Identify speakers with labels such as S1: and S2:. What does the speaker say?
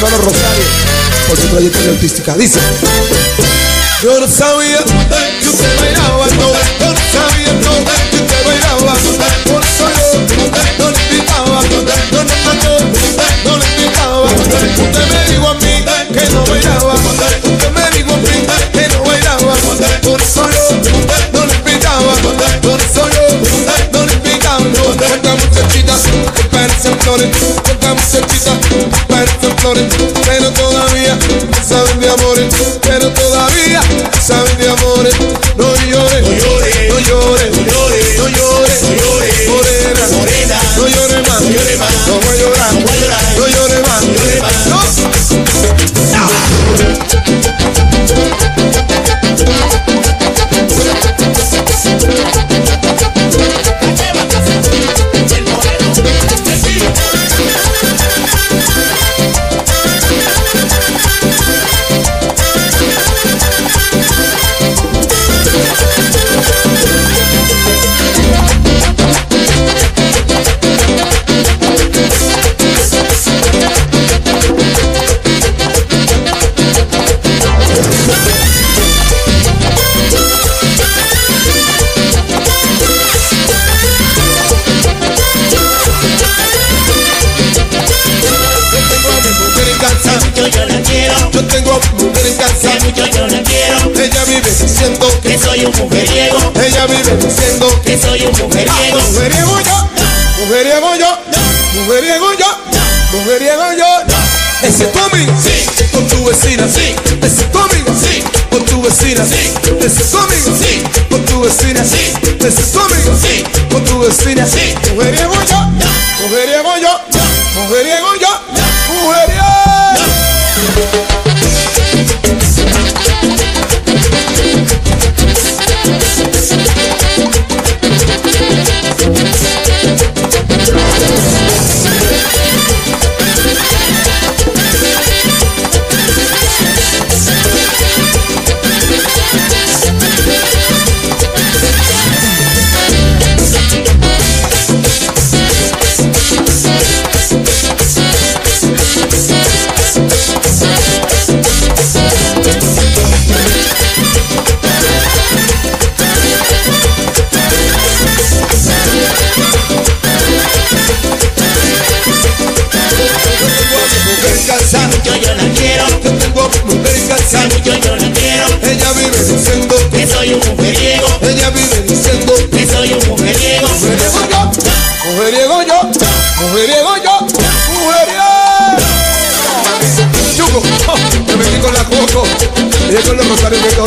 S1: hermano Rosario por su trayectoria artística. Dice. Yo no sabía que usted bailaba, no, sabía no, que usted bailaba, por eso yo no le invitaba, no, no, no, no le invitaba. Usted me dijo a mí que no bailaba, usted me dijo a mí que no bailaba, por eso yo no le invitaba, por eso yo no le invitaba. Cuenta muchachitas que parecen flores, cuenta muchachitas flores, pero todavía saben de amores, pero todavía saben de amores. No llores, no llores, no llores, no llores, no llores, no llores, morena, morena, no llores más, no llores más, no voy a llorar, no voy a llorar, no llores más, no llores más, no.
S2: Quiero,
S1: Yo tengo mujer en casa,
S2: mucho yo la quiero,
S1: ella vive diciendo que
S2: soy un mujeriego,
S1: ella vive diciendo que
S2: soy un mujeriego.
S1: mujeriego yo, mujeriego yo, mujeriego yo, mujeriego yo. Ese es tu amigo, sí, con tu vecina, sí. Ese es tu amigo, sí, con tu vecina, sí. Ese es tu amigo, sí, con tu vecina, sí. Ese es tu amigo, sí, con tu vecina, sí. Mujeriego yo, mujeriego yo, mujeriego yo,
S2: yo, yo quiero,
S1: Ella vive diciendo
S2: que soy un mujeriego,
S1: ella vive diciendo
S2: que soy un mujeriego.
S1: mujeriego yo, mujeriego yo, mujeriego yo, mujeriego. Chuco, oh, me metí con la coco, y con los rosarios de todo.